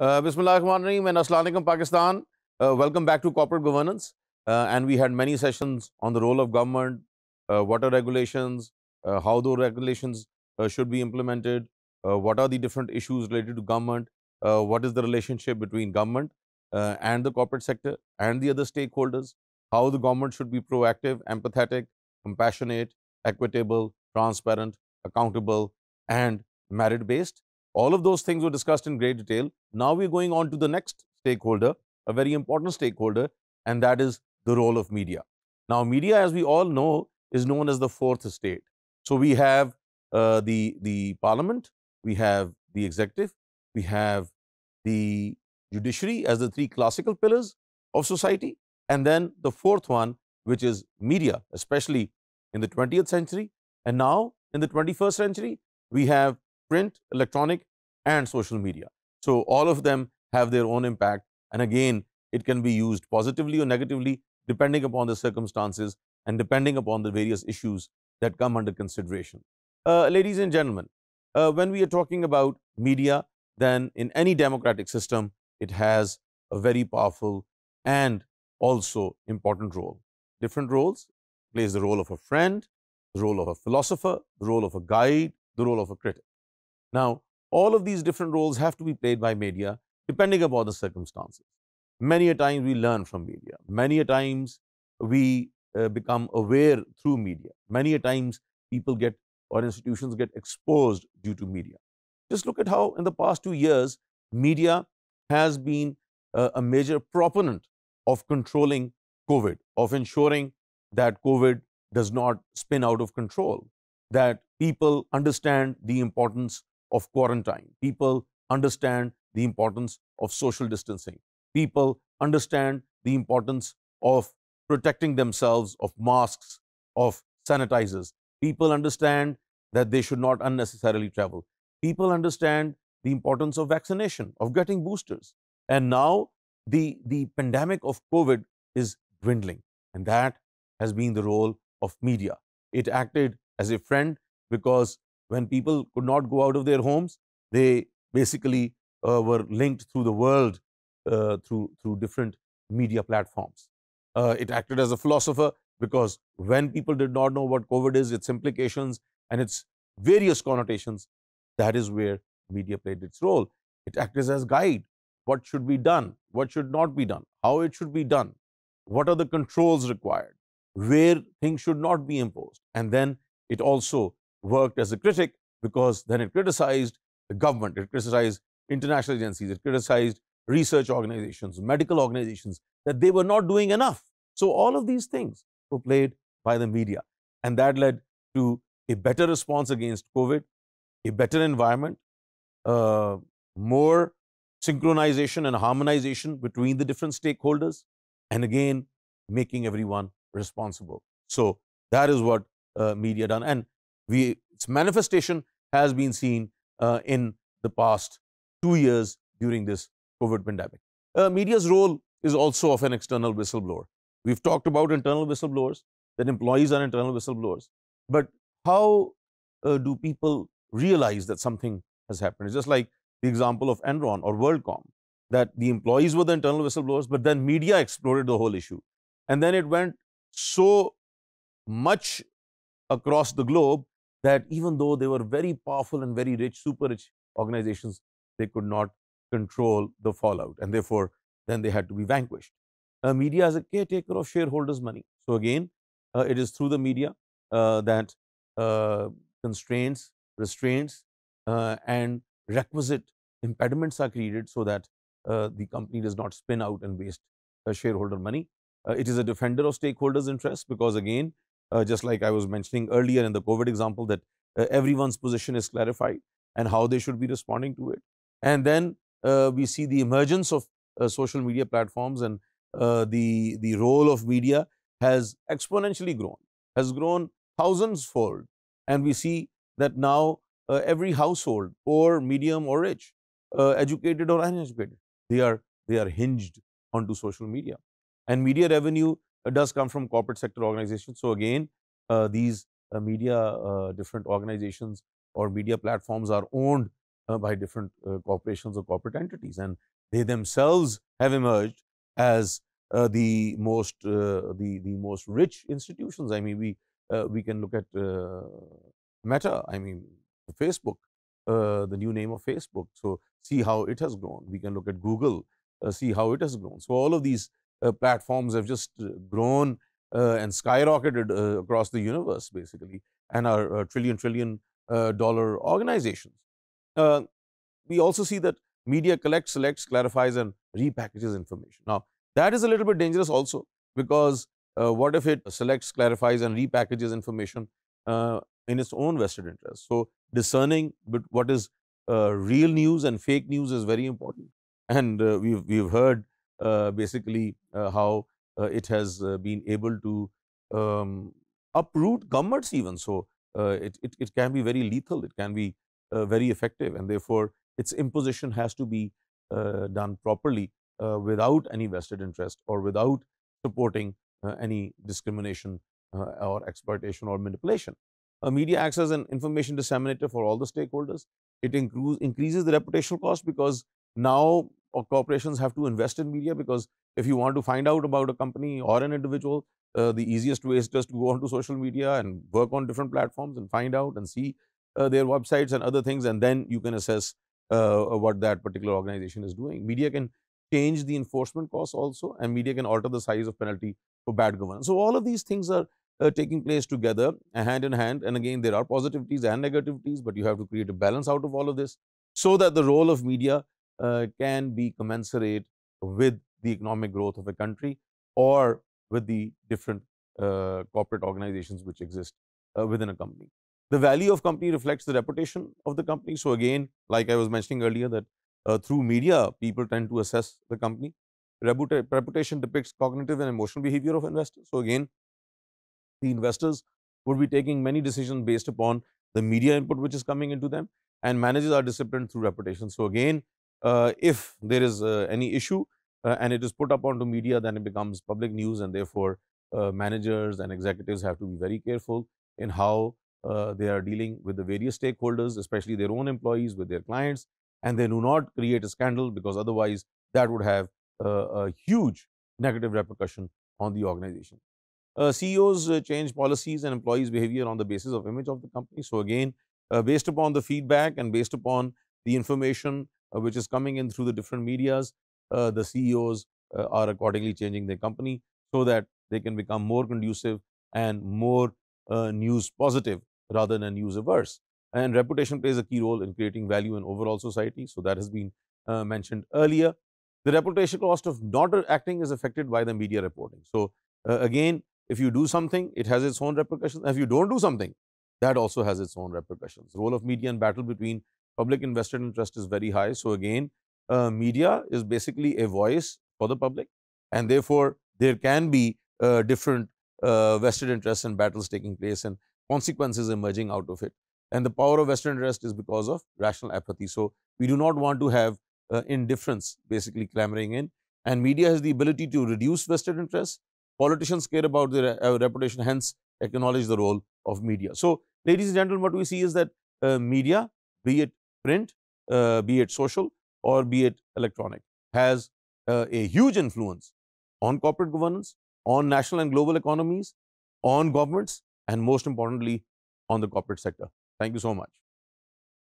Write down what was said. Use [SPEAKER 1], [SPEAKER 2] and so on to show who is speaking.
[SPEAKER 1] Uh, Bismillah ar-Rahman and Assalamualaikum Pakistan. Uh, welcome back to Corporate Governance. Uh, and we had many sessions on the role of government, uh, what are regulations, uh, how those regulations uh, should be implemented, uh, what are the different issues related to government, what is the relationship between government and the corporate sector and the other stakeholders, how the government should be proactive, empathetic, compassionate, equitable, transparent, accountable, and merit-based. All of those things were discussed in great detail. Now we're going on to the next stakeholder, a very important stakeholder, and that is the role of media. Now, media, as we all know, is known as the fourth estate. So we have uh, the, the parliament, we have the executive, we have the judiciary as the three classical pillars of society, and then the fourth one, which is media, especially in the 20th century. And now in the 21st century, we have print, electronic, and social media. So all of them have their own impact. And again, it can be used positively or negatively, depending upon the circumstances and depending upon the various issues that come under consideration. Uh, ladies and gentlemen, uh, when we are talking about media, then in any democratic system, it has a very powerful and also important role. Different roles plays the role of a friend, the role of a philosopher, the role of a guide, the role of a critic. Now, all of these different roles have to be played by media depending upon the circumstances. Many a times we learn from media. Many a times we uh, become aware through media. Many a times people get or institutions get exposed due to media. Just look at how in the past two years, media has been uh, a major proponent of controlling COVID, of ensuring that COVID does not spin out of control, that people understand the importance of quarantine, people understand the importance of social distancing, people understand the importance of protecting themselves, of masks, of sanitizers. People understand that they should not unnecessarily travel. People understand the importance of vaccination, of getting boosters. And now the, the pandemic of COVID is dwindling. And that has been the role of media. It acted as a friend because when people could not go out of their homes, they basically uh, were linked through the world uh, through, through different media platforms. Uh, it acted as a philosopher because when people did not know what COVID is, its implications, and its various connotations, that is where media played its role. It acted as guide. What should be done? What should not be done? How it should be done? What are the controls required? Where things should not be imposed? And then it also worked as a critic because then it criticized the government, it criticized international agencies, it criticized research organizations, medical organizations, that they were not doing enough. So all of these things were played by the media. And that led to a better response against COVID, a better environment, uh, more synchronization and harmonization between the different stakeholders, and again, making everyone responsible. So that is what uh, media done. And we, its manifestation has been seen uh, in the past two years during this COVID pandemic. Uh, media's role is also of an external whistleblower. We've talked about internal whistleblowers, that employees are internal whistleblowers. But how uh, do people realize that something has happened? It's just like the example of Enron or WorldCom, that the employees were the internal whistleblowers, but then media exploded the whole issue. And then it went so much across the globe that even though they were very powerful and very rich, super rich organizations, they could not control the fallout. And therefore, then they had to be vanquished. Uh, media is a caretaker of shareholders' money. So again, uh, it is through the media uh, that uh, constraints, restraints, uh, and requisite impediments are created so that uh, the company does not spin out and waste shareholder money. it is a defender of stakeholders' interests because again, just like I was mentioning earlier in the COVID example, that everyone's position is clarified and how they should be responding to it. And then we see the emergence of social media platforms and uh, the, the role of media has exponentially grown, has grown thousands fold. And we see that now uh, every household, poor, medium or rich, uh, educated or uneducated, they are, they are hinged onto social media. And media revenue uh, does come from corporate sector organizations. So again, uh, these uh, media different organizations or media platforms are owned uh, by different uh, corporations or corporate entities. And they themselves have emerged as uh, the most uh, the the most rich institutions. I mean, we uh, we can look at uh, Meta. I mean, Facebook, the new name of Facebook. So see how it has grown. We can look at Google, see how it has grown. So all of these platforms have just grown and skyrocketed across the universe, basically, and are trillion trillion dollar organizations. we also see that media collects, selects, clarifies, and repackages information. Now, that is a little bit dangerous also because uh, what if it selects, clarifies, and repackages information uh, in its own vested interest? So, discerning what is uh, real news and fake news is very important. And uh, we've, we've heard uh, basically uh, how it has been able to um, uproot governments even. So, it, it, it, can be very lethal, it can be very effective, and therefore, its imposition has to be uh, done properly uh, without any vested interest or without supporting uh, any discrimination or exploitation or manipulation. A media acts as an information disseminator for all the stakeholders. It increases the reputational cost because now corporations have to invest in media because if you want to find out about a company or an individual, uh, the easiest way is just to go onto social media and work on different platforms and find out and see uh, their websites and other things, and then you can assess uh, what that particular organization is doing. Media can change the enforcement costs also, and media can alter the size of penalty for bad governance. So all of these things are uh, taking place together, uh, hand in hand. And again, there are positivities and negativities, but you have to create a balance out of all of this so that the role of media uh, can be commensurate with the economic growth of a country or with the different uh, corporate organizations which exist uh, within a company. The value of company reflects the reputation of the company. So again, like I was mentioning earlier that uh, through media, people tend to assess the company. Reputa reputation depicts cognitive and emotional behavior of investors. So again, the investors would be taking many decisions based upon the media input which is coming into them and managers are disciplined through reputation. So again, uh, if there is uh, any issue uh, and it is put up onto media, then it becomes public news and therefore uh, managers and executives have to be very careful in how uh, they are dealing with the various stakeholders, especially their own employees, with their clients, and they do not create a scandal because otherwise that would have uh, a huge negative repercussion on the organization. Uh, CEOs uh, change policies and employees' behavior on the basis of image of the company. So again, uh, based upon the feedback and based upon the information uh, which is coming in through the different medias, the CEOs are accordingly changing their company so that they can become more conducive and more news positive rather than news averse. And reputation plays a key role in creating value in overall society. So that has been uh, mentioned earlier. The reputation cost of not acting is affected by the media reporting. So uh, again, if you do something, it has its own repercussions. If you don't do something, that also has its own repercussions. Role of media in battle between public and vested interest is very high. So again, uh, media is basically a voice for the public, and therefore there can be uh, different uh, vested interests and battles taking place. And consequences emerging out of it. And the power of vested interest is because of rational apathy. So we do not want to have uh, indifference basically clamoring in. And media has the ability to reduce vested interest. Politicians care about their uh, reputation, hence acknowledge the role of media. So, ladies and gentlemen, what we see is that uh, media, be it print, uh, be it social, or be it electronic, has uh, a huge influence on corporate governance, on national and global economies, on governments, and most importantly, on the corporate sector. Thank you so much.